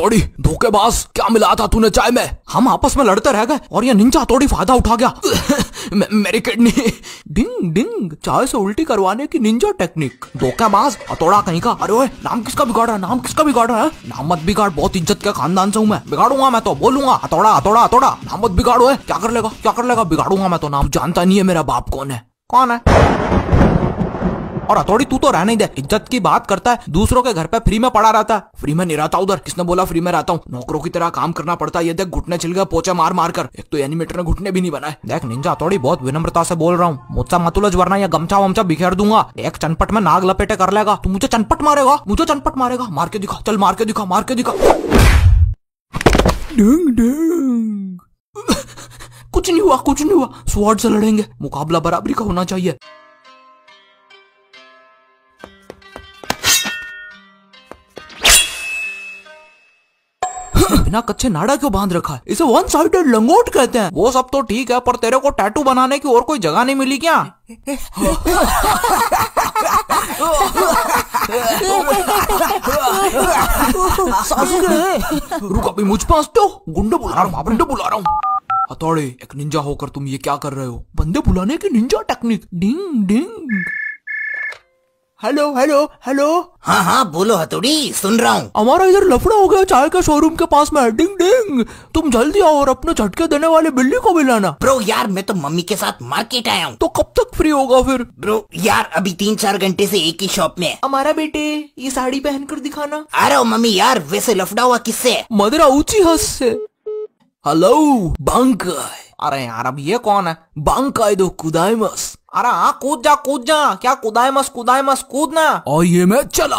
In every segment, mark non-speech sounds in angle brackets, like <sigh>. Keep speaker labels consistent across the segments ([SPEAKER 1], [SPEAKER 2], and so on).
[SPEAKER 1] हथौड़ी धोखेबाज, क्या मिला था तूने चाय में? हम आपस में लड़ते रह गए और ये निंजा हथौड़ी फ़ायदा उठा गया। <laughs> मेरी किडनी। डिंग डिंग, चाय से उल्टी करवाने की निंजा टेक्निक। धोखेबाज, हथौड़ा कहीं का। अरे नाम किसका बिगाड़ा है? नाम किसका बिगाड़ा है? नाम मत बिगाड़, बहुत इज़्ज़त के खानदान से हूँ मैं। बिगाड़ूँगा मैं तो बोलूँगा, हथौड़ा हथौड़ा हथौड़ा। नाम मत बिगाड़ो है क्या कर लेगा, क्या कर लेगा? बिगाड़ूँगा मैं तो नाम। जानता नहीं है मेरा बाप कौन है? कौन है? और हथौड़ी तू तो रहने दे इज़्ज़त की बात करता है दूसरों के घर पे फ्री में पड़ा रहता है। फ्री में नहीं रहता उधर किसने बोला फ्री में रहता हूँ? नौकरों की तरह काम करना पड़ता है ये देख घुटने चिल गए पोचा मार मार कर। एक तो एनिमेटर ने घुटने भी नहीं बनाए। देख निंजा हथौड़ी बहुत विनम्रता से बोल रहा हूँ। मुझसे मतुलज वरना या गमछा वमछा बिखेर दूँगा। एक चनपट में नाग लपेटे कर लेगा। तू मुझे चनपट मारेगा? मुझे चनपट मारेगा? मार के दिखा चल मार के दिखा मार के दिखा। डिंग डिंग। <laughs> कुछ नहीं हुआ कुछ नहीं हुआ। स्वॉर्ड से लड़ेंगे। मुकाबला बराबरी का होना चाहिए। बिना कच्चे नाड़ा क्यों बाँध रखा है? इसे वन साइडेड लंगोट कहते हैं। वो सब तो ठीक है, पर तेरे को टैटू बनाने की और कोई जगह नहीं मिली क्या? रुक अभी मुझ पास तो। गुंडे बुला रहा हूँ बुला रहा हूँ। हथौड़े, एक निंजा होकर तुम ये क्या कर रहे हो? बंदे बुलाने की ninja technique. Ding ding. Hello hello hello
[SPEAKER 2] हाँ हाँ बोलो हथौड़ी सुन रहा हूँ।
[SPEAKER 1] हमारा इधर लफड़ा हो गया चाय के शोरूम के पास में। डिंग डिंग तुम जल्दी आओ और अपने झटके देने वाले बिल्ली को भी लाना।
[SPEAKER 2] ब्रो यार मैं तो मम्मी के साथ मार्केट आया हूँ।
[SPEAKER 1] तो कब तक फ्री होगा फिर?
[SPEAKER 2] ब्रो यार अभी तीन चार घंटे से एक ही शॉप में
[SPEAKER 1] हमारा बेटे ये साड़ी पहन कर दिखाना।
[SPEAKER 2] आ रहा हूँ मम्मी यार वैसे लफड़ा हुआ किससे?
[SPEAKER 1] मदरा ऊँची हंस से। हेलो बंक अरे यार अब ये कौन है? बंक आए दो कुदाई मस अरे हाँ कूद जा कूद जा। क्या कुदाई मस कुदाई मस कूदना और ये मैं चला।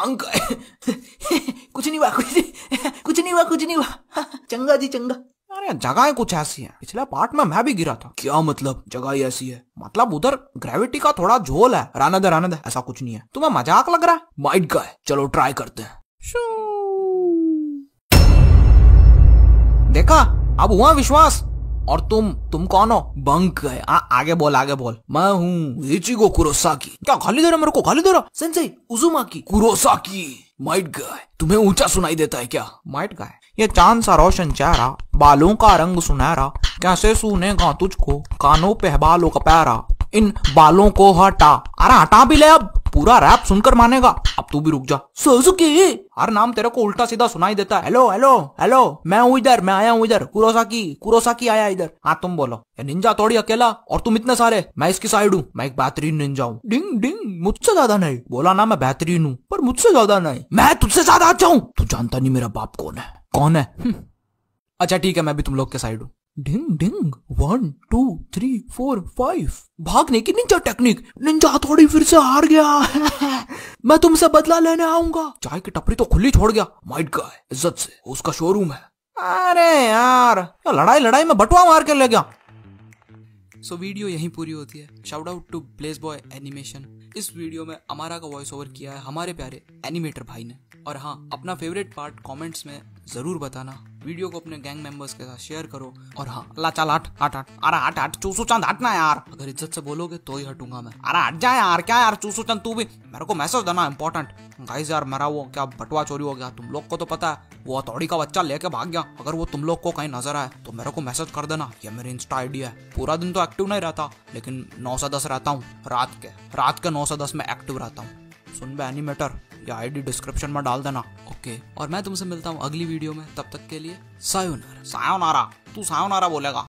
[SPEAKER 1] अंक <laughs> कुछ नहीं हुआ कुछ नहीं कुछ नहीं हुआ कुछ नहीं हुआ। <laughs> चंगा जी चंगा। अरे जगह कुछ ऐसी है। पिछले पार्ट में मैं भी गिरा था। क्या मतलब? जगह ही ऐसी है। मतलब उधर ग्रेविटी का थोड़ा झोल है। राना दे राना दे। ऐसा कुछ नहीं है। तुम्हें मज़ाक लग रहा है? माइट का है चलो ट्राई करते हैं। देखा? अब हुआ विश्वास। और तुम तुम कौन हो? बंक है आ, आगे बोल आगे बोल। मैं हूँ इचिगो कुरोसाकी। क्या गाली दे रहा मेरे को? गाली दे रहा sensei Uzumaki Kurosaki. Might Guy तुम्हें ऊँचा सुनाई देता है क्या? माइट गाय ये चाँद सा रोशन चेहरा बालों का रंग सुनहरा। कैसे सुनेगा तुझको? कानों पे है बालों का पैरा। इन बालों को हटा। अरे हटा भी ले अब। पूरा रैप सुनकर मानेगा। अब तू भी रुक जा। सुजुकी हर नाम तेरे को उल्टा सीधा सुनाई देता है। हेलो हेलो हेलो मैं हूँ इधर, मैं आया हूँ इधर। कुरोसाकी कुरोसाकी आया इधर। हाँ तुम बोलो। ये निंजा थोड़ी अकेला और तुम इतने सारे। मैं इसकी साइड हूँ। मैं एक बेहतरीन निंजा हूँ। डिंग डिंग मुझसे ज़्यादा नहीं। बोला ना, मैं बेहतरीन हूँ, पर मुझसे ज़्यादा नहीं। मैं तुझसे ज़्यादा अच्छा हूँ। तू जानता नहीं मेरा बाप कौन है। कौन है? हम्म। अच्छा ठीक है, मैं भी तुम लोग के साइड हूँ। Ding ding, one, two, three, four, five. भागने की निंजा टेक्निक निंजा थोड़ी फिर से हार गया। <laughs> मैं तुमसे बदला लेने आऊँगा। चाय की टपरी तो खुली छोड़ गया। माइट का है इज़्ज़त से। उसका शोरूम है। अरे यार लड़ाई लड़ाई में बटुआ मार के ले गया।
[SPEAKER 3] सो वीडियो यहीं पूरी होती है। Shout out to Place Boy Animation इस वीडियो में अमारा का वॉइस ओवर किया है हमारे प्यारे एनिमेटर भाई ने। और हाँ अपना फेवरेट पार्ट कमेंट्स में ज़रूर बताना। वीडियो को अपने गैंग मेंबर्स के साथ शेयर करो। और हाँ अल्लाह चल हट हट हट अरे हट हट चूसू चंद, हटना यार। अगर इज़्ज़त से बोलोगे तो ही हटूँगा मैं। अरे हट जा यार, क्या यार, चूसू चंद, तू भी। मेरे को मैसेज देना इंपॉर्टेंट गाइस यार, मेरा वो क्या बटवा चोरी हो गया? तुम लोग को तो पता है। वो हथौड़ी का बच्चा लेके भाग गया। अगर वो तुम लोग को कहीं नज़र आए तो मेरे को मैसेज कर देना। ये मेरी इंस्टा आईडी है। पूरा दिन तो एक्टिव नहीं रहता, लेकिन नौ से दस रहता हूँ। रात के रात के नौ से दस में एक्टिव रहता हूँ। सुन बे एनिमेटर या आईडी डिस्क्रिप्शन में डाल देना। ओके। और मैं तुमसे मिलता हूँ अगली वीडियो में। तब तक के लिए सायोनारा। सायोनारा। तू सायोनारा बोलेगा।